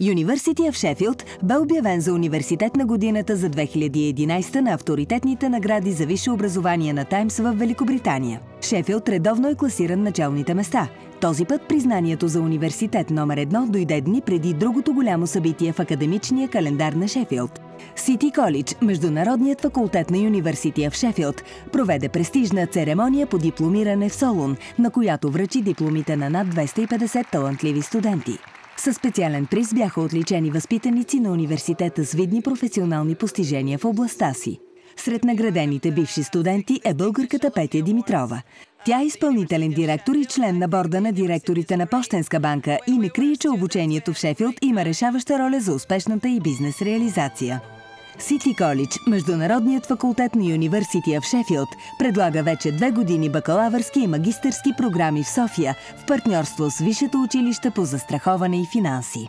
University в Шефилд бе обявен за университет на годината за 2011 на авторитетните награди за висше образование на Таймс в Великобритания. Шефилд редовно е класиран началните места. Този път признанието за университет номер едно дойде дни преди другото голямо събитие в академичния календар на Шефилд. Сити Колидж, Международният факултет на Юниверсития в Шефилд, проведе престижна церемония по дипломиране в Солун, на която връчи дипломите на над 250 талантливи студенти. Със специален приз бяха отличени възпитаници на университета с видни професионални постижения в областта си. Сред наградените бивши студенти е българката Петя Димитрова. Тя е изпълнителен директор и член на борда на директорите на Пощенска банка и не крие, че обучението в Шефилд има решаваща роля за успешната и бизнес реализация. Сити Колидж, Международният факултет на Юниверсития в Шефилд, предлага вече две години бакалавърски и магистърски програми в София в партньорство с Висшето училище по застраховане и финанси.